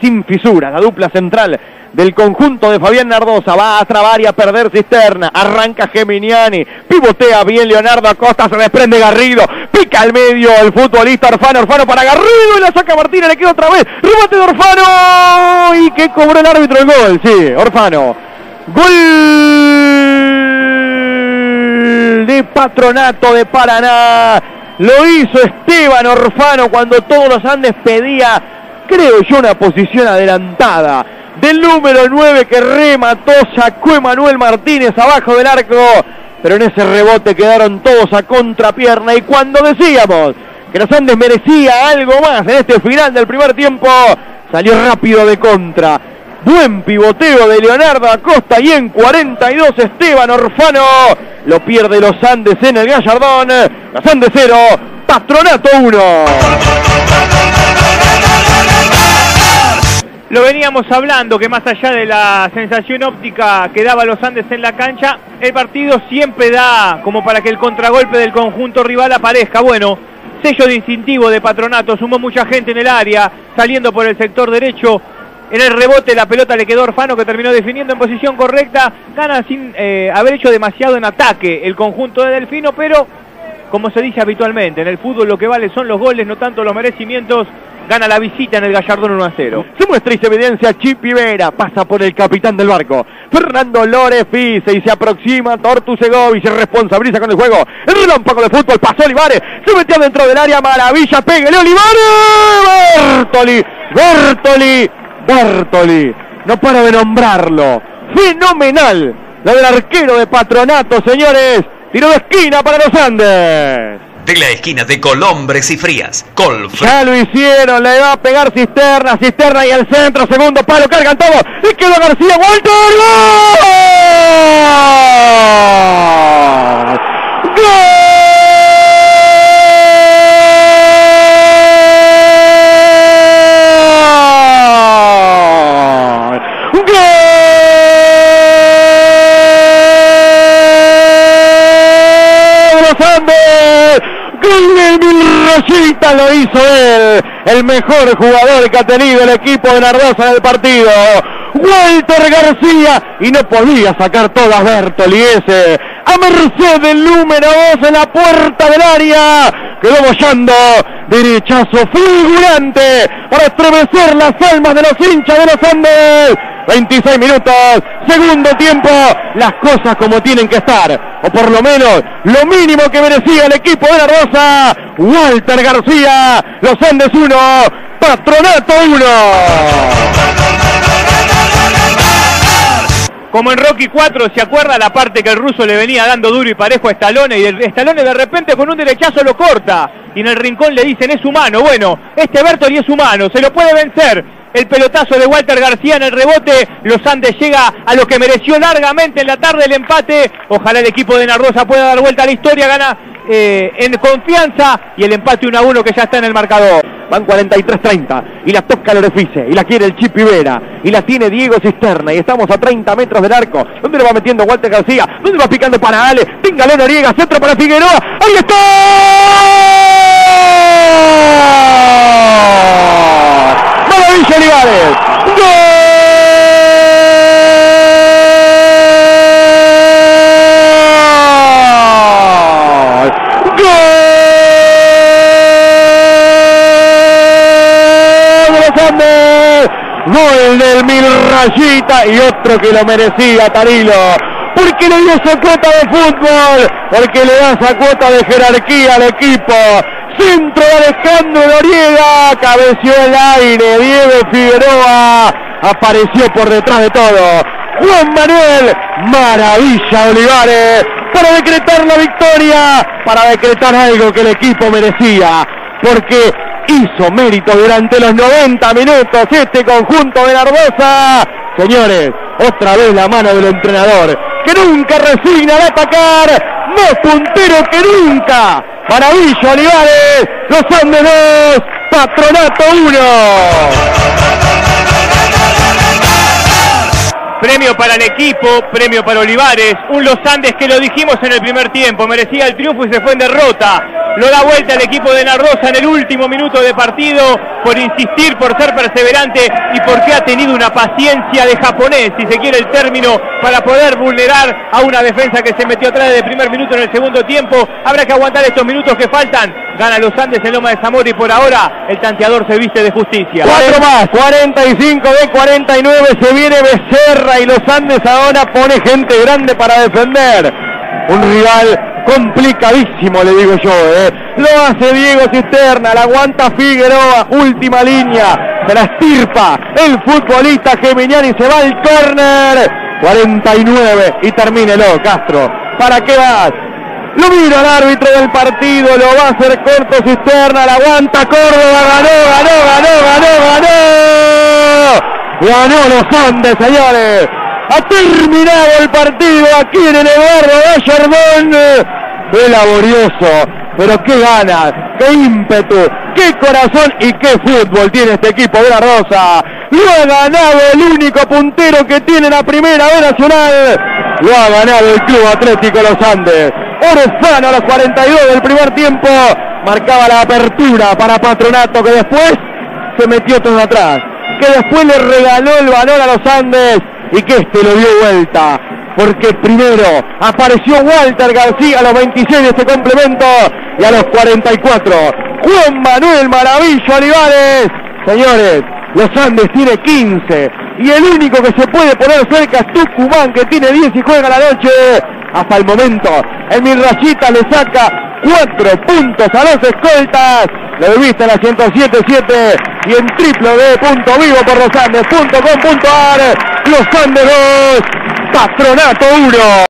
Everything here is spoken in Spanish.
sin fisuras. La dupla central del conjunto de Fabián Nardosa va a trabar y a perder cisterna. Arranca Geminiani, pivotea bien Leonardo Acosta, se desprende Garrido, pica al medio el futbolista Orfano, Orfano para Garrido y la saca Martínez, le queda otra vez, remate de Orfano y que cobró el árbitro el gol, sí, Orfano. Gol de Patronato de Paraná. Lo hizo Esteban Orfano cuando todos los Andes pedía, creo yo, una posición adelantada del número 9 que remató, sacó Emanuel Martínez abajo del arco, pero en ese rebote quedaron todos a contrapierna y cuando decíamos que los Andes merecía algo más en este final del primer tiempo, salió rápido de contra. Buen pivoteo de Leonardo Acosta y en 42 Esteban Orfano lo pierde los Andes en el Gallardón. Los Andes 0, Patronato 1. Lo veníamos hablando que más allá de la sensación óptica que daba los Andes en la cancha, el partido siempre da como para que el contragolpe del conjunto rival aparezca. Bueno, sello distintivo de patronato, sumó mucha gente en el área, saliendo por el sector derecho. En el rebote la pelota le quedó Orfano que terminó definiendo en posición correcta. Gana sin eh, haber hecho demasiado en ataque el conjunto de Delfino, pero como se dice habitualmente, en el fútbol lo que vale son los goles, no tanto los merecimientos gana la visita en el Gallardón 1 a 0. Se muestra y se evidencia Chip Vera, pasa por el capitán del barco. Fernando Lórez pisa y se aproxima Tortu y se responsabiliza con el juego. El relámpago de fútbol pasó Olivares, se metió dentro del área, maravilla, pégale Olivares. Bertoli, Bertoli, Bertoli. No paro de nombrarlo. Fenomenal. Lo del arquero de patronato, señores. Tiro de esquina para los Andes de la esquina de Colombres y Frías. Ya lo hicieron, le va a pegar Cisterna, Cisterna y al centro, segundo palo, cargan todos. Y quedó García, Walter. ¡Gol! Rosita lo hizo él, el mejor jugador que ha tenido el equipo de Nardosa en el partido. Walter García y no podía sacar todas Bertoli ese. A merced del número 2 en la puerta del área. Quedó bollando. Derechazo fulgurante para estremecer las almas de los hinchas de los Andes. 26 minutos, segundo tiempo, las cosas como tienen que estar, o por lo menos lo mínimo que merecía el equipo de la Rosa, Walter García, Los Andes 1, Patronato 1. Como en Rocky 4, ¿se acuerda la parte que el ruso le venía dando duro y parejo a Estalone? Y el Estalone de repente con un derechazo lo corta. Y en el rincón le dicen, es humano. Bueno, este Bertoli es humano, se lo puede vencer el pelotazo de Walter García en el rebote, los Andes llega a lo que mereció largamente en la tarde el empate, ojalá el equipo de Narrosa pueda dar vuelta a la historia, gana eh, en confianza y el empate 1 a 1 que ya está en el marcador. Van 43-30 y la toca Lorefice y la quiere el Chip Ibera y la tiene Diego Cisterna y estamos a 30 metros del arco. ¿Dónde lo va metiendo Walter García? ¿Dónde va picando para Ale? Tíngale Noriega, centro para Figueroa. ¡Ahí está! Maravilla Olivares. Rayita y otro que lo merecía Tarilo. Porque le dio esa cuota de fútbol, porque le da esa cuota de jerarquía al equipo. Centro de Alejandro Noriega, cabeció el aire, Diego Figueroa apareció por detrás de todo. Juan Manuel, maravilla Olivares, para decretar la victoria, para decretar algo que el equipo merecía, porque hizo mérito durante los 90 minutos este conjunto de Narbosa. Señores, otra vez la mano del entrenador, que nunca resigna de atacar, más puntero que nunca. Maravilla Olivares, los Andes 2, Patronato 1. Premio para el equipo, premio para Olivares, un Los Andes que lo dijimos en el primer tiempo, merecía el triunfo y se fue en derrota. Lo da vuelta el equipo de Narrosa en el último minuto de partido por insistir, por ser perseverante y porque ha tenido una paciencia de japonés, si se quiere el término, para poder vulnerar a una defensa que se metió atrás de primer minuto en el segundo tiempo. Habrá que aguantar estos minutos que faltan. Gana Los Andes en Loma de Zamora y por ahora el tanteador se viste de justicia. Cuatro más, 45 de 49 se viene Becerra y Los Andes ahora pone gente grande para defender. Un rival complicadísimo, le digo yo. ¿eh? Lo hace Diego Cisterna, la aguanta Figueroa, última línea, se la estirpa el futbolista Geminiani, se va al córner. 49 y termínelo, Castro. ¿Para qué vas? Lo mira el árbitro del partido, lo va a hacer corto Cisterna, la aguanta Córdoba, ganó, ganó, ganó, ganó, ganó. Ganó los Andes, señores. Ha terminado el partido aquí en el Eduardo Gallardón. Qué laborioso, pero qué ganas, qué ímpetu, qué corazón y qué fútbol tiene este equipo de la Rosa. Lo ha ganado el único puntero que tiene la primera B Nacional. Lo ha ganado el Club Atlético Los Andes. Orofano a los 42 del primer tiempo marcaba la apertura para Patronato que después se metió todo atrás. Que después le regaló el balón a los Andes y que este lo dio vuelta. Porque primero apareció Walter García a los 26 de este complemento y a los 44 Juan Manuel Maravillo Olivares. Señores, los Andes tiene 15 y el único que se puede poner cerca es Tucumán que tiene 10 y juega la noche. Hasta el momento, el Mirrayita le saca 4 puntos a los escoltas. Lo viste en la 107.7 y en www.vivoporlosandes.com.ar. Los Andes 2, Patronato 1.